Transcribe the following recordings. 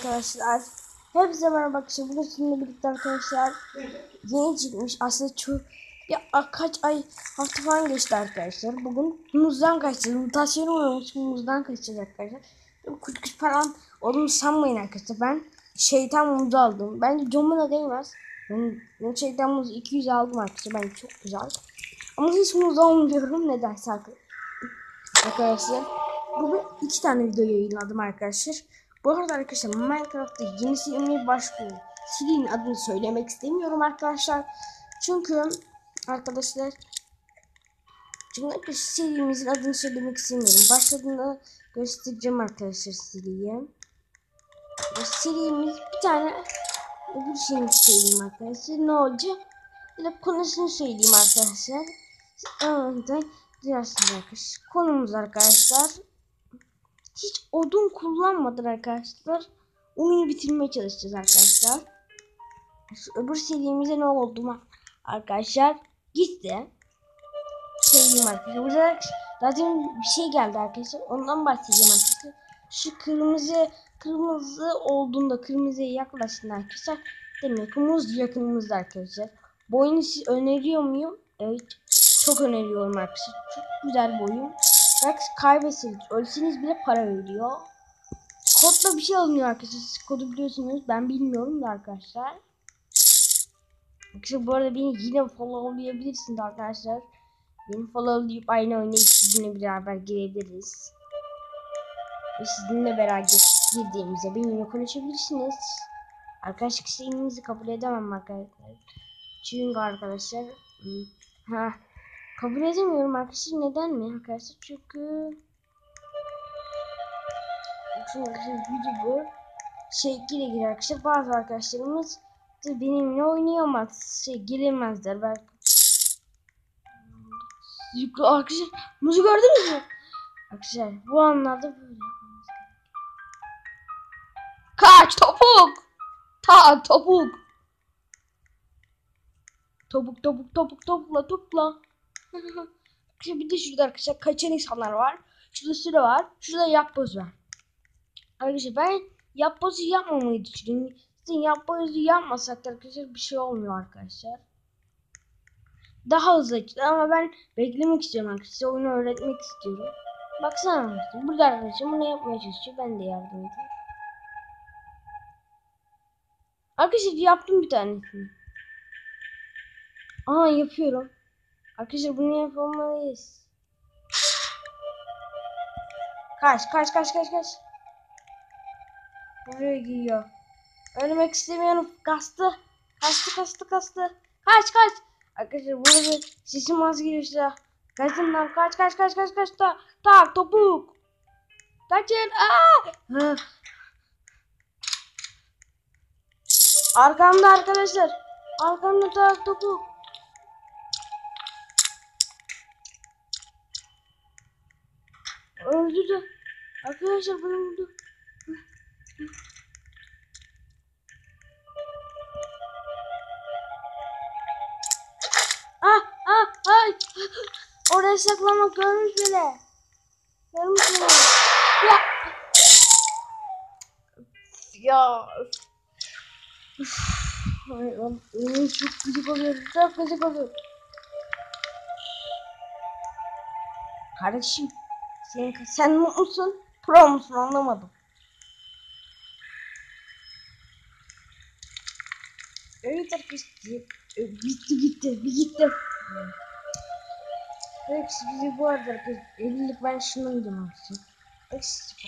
arkadaşlar. Hepinize merhaba arkadaşlar. Bugün sizinle birlikte arkadaşlar yeni çıkmış aslında çok ya kaç ay hafta falan geçti arkadaşlar. Bugün muzdan kaçacağız. Mutasyon olmuş muzdan kaçacağız arkadaşlar. Kurt falan olduğunu sanmayın arkadaşlar. Ben şeytan muzu aldım. Bence Jomun'a değmez. Ben, ben şeytan muzu 200 aldım arkadaşlar. Bence çok güzel. Ama hiç muz olmuyorum. Nedense arkadaşlar. Bugün iki tane video yayınladım arkadaşlar. Bu arada arkadaşlar Minecraft'ta yeni serinin başlıyor. Serinin adını söylemek istemiyorum arkadaşlar. Çünkü arkadaşlar çünkü serimizin adını söylemek istemiyorum. Başladığında göstereceğim arkadaşlar seriyi. Serimiz bir tane öbür şeyini söyleyeyim arkadaşlar. Ne olacak? De konusunu söyleyeyim arkadaşlar. Anladım. Dilersiniz arkadaşlar. Konumuz arkadaşlar hiç odun kullanmadan arkadaşlar onu bitirmeye çalışacağız arkadaşlar. Şu öbür serimize ne oldu mu arkadaşlar gitti. Söyleyeyim arkadaşlar. Burada zaten bir şey geldi arkadaşlar. Ondan bahsedeceğim arkadaşlar. Şu kırmızı kırmızı olduğunda kırmızıya yaklaştın arkadaşlar. Demek ki muz yakınımızda arkadaşlar. Bu oyunu siz öneriyor muyum? Evet. Çok öneriyorum arkadaşlar. Çok güzel bir oyun. Belki kaybetseniz, ölseniz bile para veriyor. Kodla bir şey alınıyor arkadaşlar. Siz kodu biliyorsunuz. Ben bilmiyorum da arkadaşlar. Arkadaşlar bu arada beni yine followlayabilirsiniz arkadaşlar. Beni followlayıp aynı oynayıp sizinle beraber girebiliriz. Ve sizinle beraber girdiğimizde benimle konuşabilirsiniz. Arkadaşlık isteğinizi kabul edemem arkadaşlar. Çünkü arkadaşlar ha Kabul edemiyorum arkadaşlar. Neden mi arkadaşlar? Çünkü çünkü video şey gire gire arkadaşlar. Bazı arkadaşlarımız da benimle oynayamaz. Şey giremezler belki. Arkadaşlar muzu gördünüz mü? Arkadaşlar bu anlarda böyle yapmamız Kaç topuk! Ta topuk! Topuk topuk topuk topukla topla. Bir de şurada arkadaşlar kaçan insanlar var. Şurada süre var. Şurada yapboz var. Arkadaşlar ben yapbozu yapmamayı düşünüyorum. Sizin yapbozu yapmasak da arkadaşlar bir şey olmuyor arkadaşlar. Daha hızlı açılır ama ben beklemek istiyorum arkadaşlar. Oyunu öğretmek istiyorum. Baksana arkadaşlar. Burada arkadaşlar bunu yapmaya çalışıyor. Ben de yardım edeyim. Arkadaşlar yaptım bir tanesini. Aa yapıyorum. Arkadaşlar bunu yapamayız. Kaç kaç kaç kaç kaç. Buraya giyiyor. Ölmek istemiyorum. Kastı. Kastı kastı kastı. Kaç kaç. Arkadaşlar burada bir sesim az geliyor size. Kaçın lan kaç kaç kaç kaç kaç da. Tak topuk. Kaçın. Aa! Arkamda arkadaşlar. Arkamda tak topuk. Öldürdü. Arkadaşlar bana vurdu. Ah ah ay. Oraya saklamak görmüş bile. Görmüş bile. Ya. Ya. Ay, ay, çok gıcık oluyor. Çok gıcık oluyor. Kardeşim. Sen, sen mutlusun? Pro musun anlamadım. Evet arkadaşlar. E, bitti gitti. Bir gitti. Evet bizi bu arada arkadaşlar. 50'lik ben şunu gideceğim arkadaşlar. Eksik.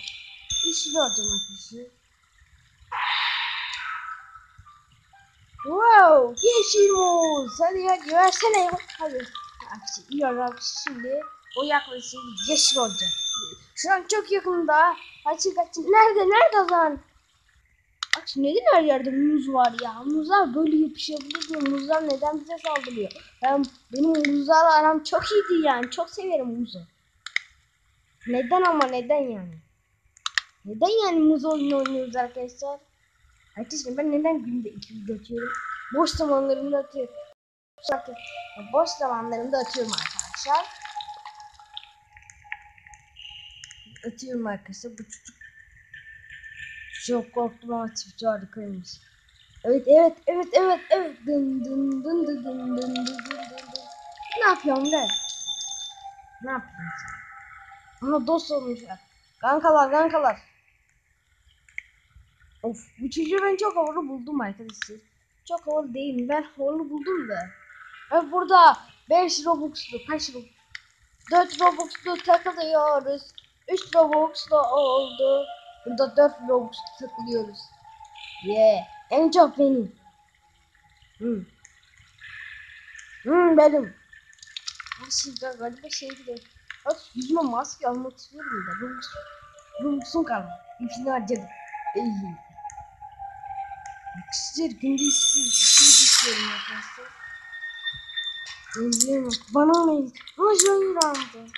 İşi gördüm arkadaşlar. Wow! Yeşil muz. Hadi hadi versene. Hadi. Arkadaşlar iyi arkadaşlar şimdi. O yaklaşık yeşil olacak. Şu an çok yakında. Açık. Nerede? Nerede lan? Bak neden her yerde muz var ya? Muzlar böyle yapışabilir diye muzlar neden bize saldırıyor? Ben, benim muzlarla aram çok iyiydi yani. Çok severim muzu. Neden ama neden yani? Neden yani muz oyunu oynuyoruz arkadaşlar? Arkadaşlar ben neden günde iki video atıyorum? Boş zamanlarımda atıyorum. Boş zamanlarımda atıyorum arkadaşlar. Atıyorum arkadaşlar. Bu çocuk Çok korktum ama çiftçi harikaymış. Evet evet evet evet evet. Dın dın dın dın dın dın dın dın dın. Ne yapıyorum ben? Ne yapıyorsun? Ama dost olmuşlar. Kankalar kankalar. Of bu çocuğu ben çok havalı buldum arkadaşlar. Çok havalı değil? Ben havalı buldum da. Ve burada 5 Robux'lu kaç Robux? 4 Robux'lu takılıyoruz. 3 Robux'lu oldu. Burada 4 Robux takılıyoruz. Yeah. En çok benim. Hmm. Hmm benim. Aslında galiba şey bile. Bak yüzüme maske almak istiyorum da. Robux. Robux'um kalmadı. Hepsini harcadım. İyi. Arkadaşlar günde istiyorum arkadaşlar. Bana ne? Ama Joy'u aldı.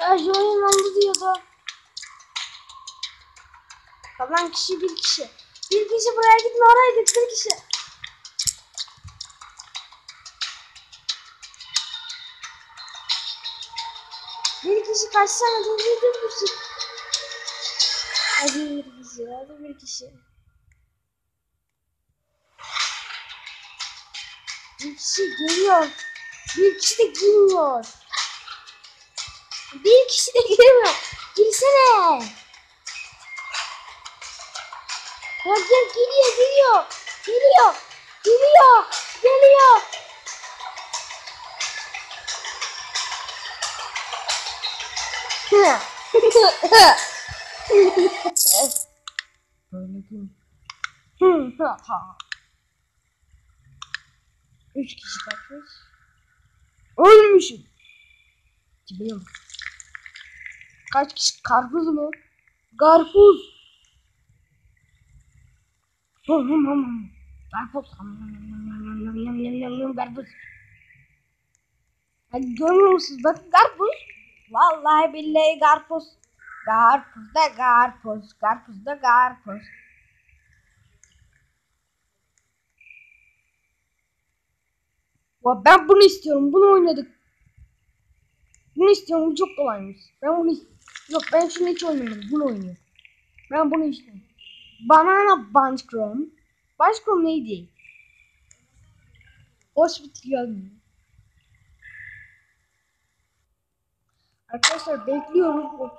Ya Joy'un aldı diyordu. Kalan kişi bir kişi. Bir kişi buraya gitme oraya git bir kişi. Bir kişi kaçsana dur dur dur bir kişi. Hadi bir kişi hadi bir kişi. Bir kişi geliyor. Bir kişi de girmiyor. Bir kişi de girmiyor. Girsene. Ya gel geliyor geliyor. Geliyor. Geliyor. Geliyor. Böyle değil. Üç kişi kaçmış. Ölmüşüm. Biliyorum. Kaç kişi? Karpuz mu? Karpuz. Karpuz. Karpuz. Hadi görmüyor musunuz? Bakın karpuz. Vallahi billahi karpuz. Karpuz da karpuz. Karpuz da karpuz. Ben bunu istiyorum. Bunu oynadık. Bunu istiyorum. Bu çok kolaymış. Ben bunu Yok ben şunu hiç oynamadım. Bunu oynuyorum. Ben bunu istiyorum. Banana Bunch Chrome. Bunch Chrome neydi? Hospital Arkadaşlar bekliyorum.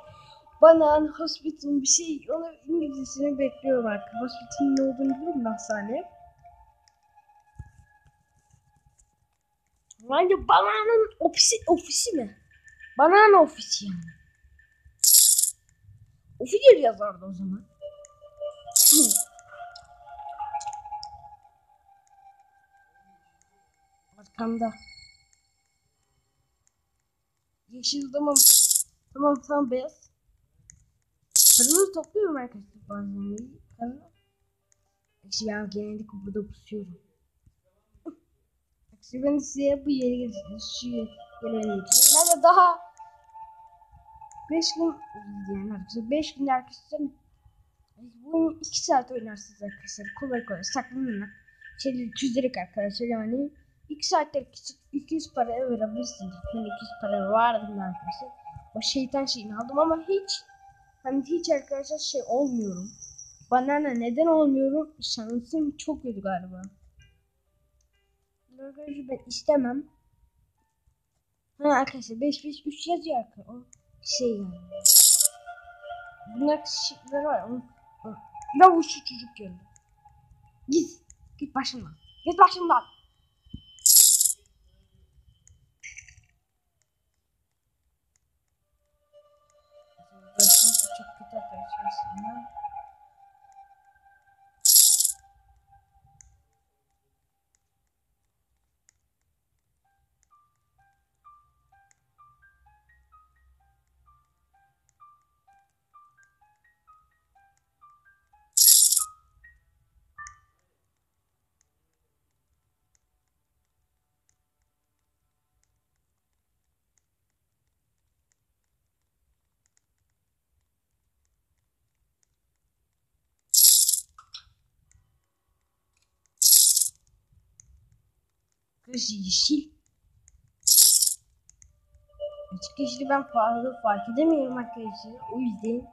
Banan Hospital bir şey. Onu İngilizcesini bekliyorum arkadaşlar. Hospital'in ne olduğunu biliyorum hastane. Bence Banana'nın ofisi, ofisi mi? Banana ofisi yani. Ofisir yazardı o zaman. Arkamda. Yeşil tamam. Tamam tamam beyaz. Kırmızı topluyorum arkadaşlar bazen. Kırmızı. İşte ben genellikle burada pusuyorum. İşte ben size bu yere getirdim. Şu yere. Ben de daha 5 gün yani arkadaşlar 5 gün arkadaşlar bunu 2 saat oynarsınız arkadaşlar. Kolay kolay saklanın. Şeyleri çözerek arkadaşlar yani 2 saatte 200 para verebilirsiniz. Ben 200 para vardı arkadaşlar. O şeytan şeyini aldım ama hiç hani hiç arkadaşlar şey olmuyorum. Bana neden olmuyorum? Şansım çok kötü galiba. Arkadaşlar ben istemem. Ha arkadaşlar 5 5 3 yazıyor arkadaşlar. Şey yani. Bunlar şıkları var. Şu çocuk geldi. Git. Git başımdan. Git başımdan. Kız yeşil. Açıkçası ben fazla fark edemiyorum arkadaşlar. O yüzden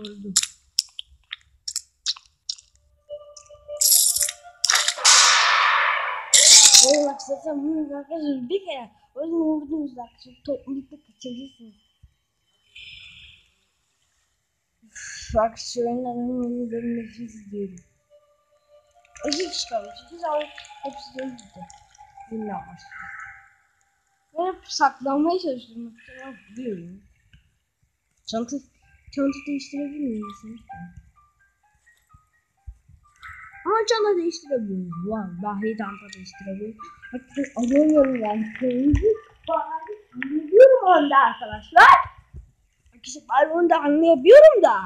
öldüm. Oğlum bak zaten bunu arkadaşlar bir kere yüzden vurdunuz arkadaşlar toplulukta kaçırırsınız. Bak şu oyunların benim nefret ediyorum. İki kişi kalmış. İki zaman hepsi de öldü. Yine başlıyor. Ben hep saklanmaya çalışıyorum. Mesela biliyorum. Çanta, çanta değiştirebilir miyim? Ama çanta değiştirebiliyorum. Lan dahi çanta değiştirebiliyorum. Hatta alamıyorum yani. Kırmızı anlayabiliyorum onda arkadaşlar. Arkadaşlar ben onu da anlayabiliyorum da.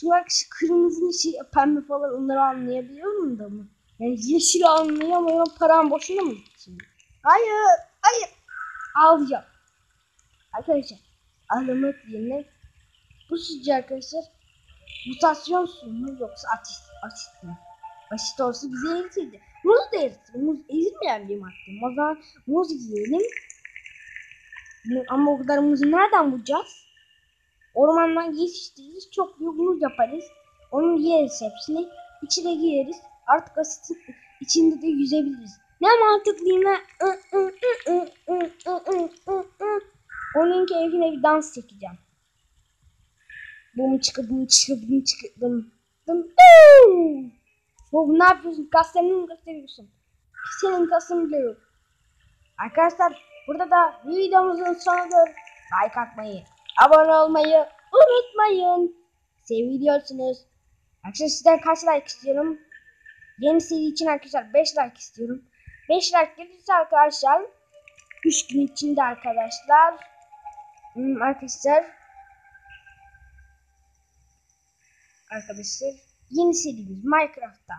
Çünkü arkadaşlar kırmızı şey pembe falan onları anlayabiliyorum da mı? Yani yeşil anlayamıyorum param boşuna mı gitsin? Hayır, hayır. Alacağım. Arkadaşlar alamak yerine bu sizce arkadaşlar mutasyon mu yoksa asit, asit mi? Asit olsa bizi eritirdi. Muz da eritir. Muz ezilmeyen bir madde. O zaman muz yiyelim. Ama o kadar muzu nereden bulacağız? Ormandan yetiştiririz. Çok büyük muz yaparız. Onu yeriz hepsini. İçine gireriz. Artık asitin içinde de yüzebiliriz. Ne mantıklıyım ha? Onun keyfine bir dans çekeceğim. Bum çıkı bum çıkı bum çıkı dım dım dım. Bu ne yapıyorsun? Kaslarını mı gösteriyorsun? Senin kasın bile yok. Arkadaşlar burada da videomuzun sonudur. Like atmayı, abone olmayı unutmayın. Seviliyorsunuz. Arkadaşlar sizden kaç like istiyorum? Yeni seri için arkadaşlar 5 like istiyorum. 5 like gelirse arkadaşlar 3 gün içinde arkadaşlar hmm, arkadaşlar arkadaşlar. Yeni serimiz Minecraft'ta.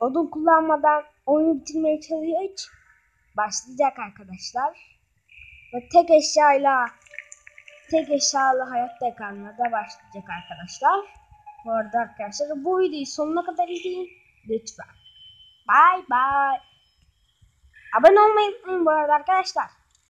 Odun kullanmadan oyunu bitirmeye çalışıyor. Başlayacak arkadaşlar. Ve tek eşyayla tek eşyalı hayatta kalmada başlayacak arkadaşlar. Bu arada arkadaşlar bu videoyu sonuna kadar izleyin. Lütfen. Bye bye. Abone olmayı unutmayın bu arada arkadaşlar